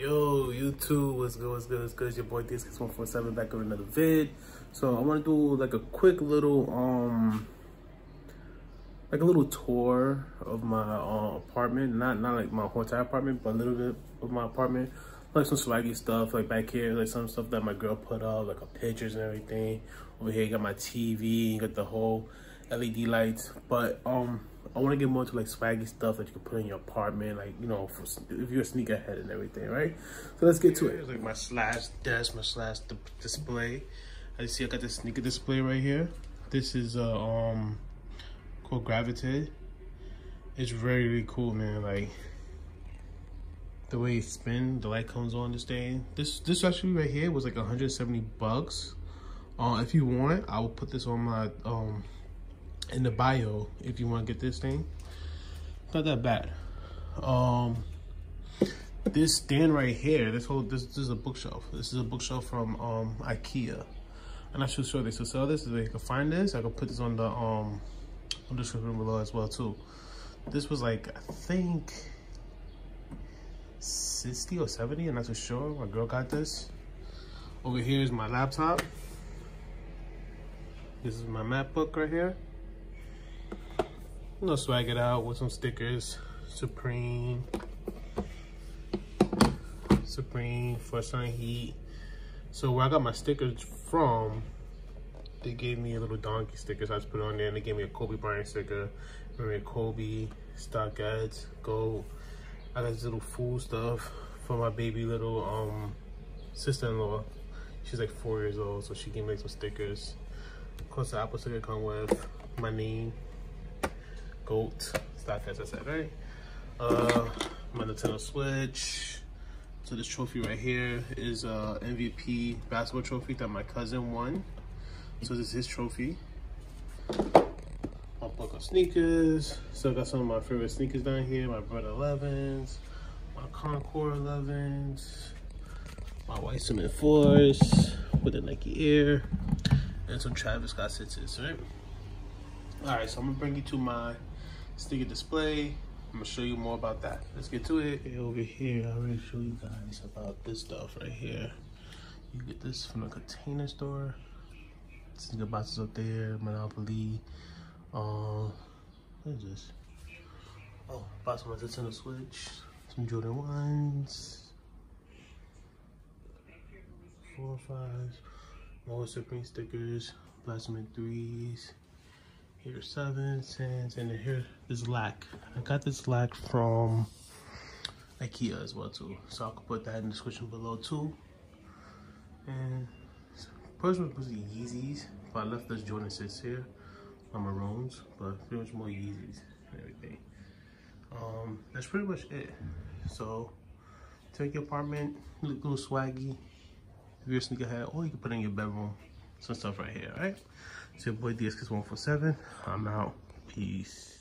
Yo, YouTube, what's good, what's good, what's good? It's your boy DSKS147 back with another vid. So I want to do like a quick little, um, like a little tour of my uh, apartment. Not not like my whole entire apartment, but a little bit of my apartment. Like some swaggy stuff, like back here, like some stuff that my girl put up, like pictures and everything. Over here, you got my TV, you got the whole LED lights. But um, I want to get more into like swaggy stuff that you can put in your apartment, like you know, for, if you're a sneakerhead and everything, right? So let's get to it. Like my slash desk, my slash display. I see, I got this sneaker display right here. This is uh, um called Grvtate. It's very really cool, man. Like the way it spins, the light comes on this thing. This this actually right here was like 170 bucks. Uh, if you want, I will put this on my um in the bio if you want to get this thing. Not that bad. Um, this stand right here, this whole this, this is a bookshelf. This is a bookshelf from um IKEA. I'm not too sure they still sell this. If they can find this, I can put this on the um on the description below as well too. This was like I think 60 or 70, I'm not too sure. My girl got this. Over here is my laptop. This is my MacBook right here. I'm gonna swag it out with some stickers. Supreme. Supreme for Sun Heat. So where I got my stickers from, they gave me a little donkey sticker, so I just put on there, and they gave me a Kobe Bryant sticker. Remember Kobe, stock ads, gold. I got this little fool stuff for my baby little um sister-in-law. She's like four years old, so she gave me some stickers. Of course, the Apple sticker come with my name, GOAT, stock as I said, right? Uh, my Nintendo Switch. So this trophy right here is a MVP basketball trophy that my cousin won. So this is his trophy. My book of sneakers. So I got some of my favorite sneakers down here. My Brother 11s, my Concord 11s, my white cement fours with the Nike Air, and some Travis Scott sixes, right? All right, so I'm gonna bring you to my sticker display. I'm gonna show you more about that. Let's get to it. Okay, over here, I already show you guys about this stuff right here. You get this from the container store. Sneaker boxes up there, Monopoly. Um, what is this? Oh, box bought some Nintendo Switch, some Jordan ones, Four, four fives, more Supreme stickers, Plasma threes. Here's sevens, tens, and here is lac. I got this lac from Ikea as well too. So I will put that in the description below too. And first was the Yeezys, but I left this Jordan 6 here on my maroons, but pretty much more Yeezys and everything. Um, that's pretty much it. So take your apartment, look a little swaggy. If you're a sneakerhead, or you can put in your bedroom, some stuff right here, all right? It's your boy DSKS147. I'm out. Peace.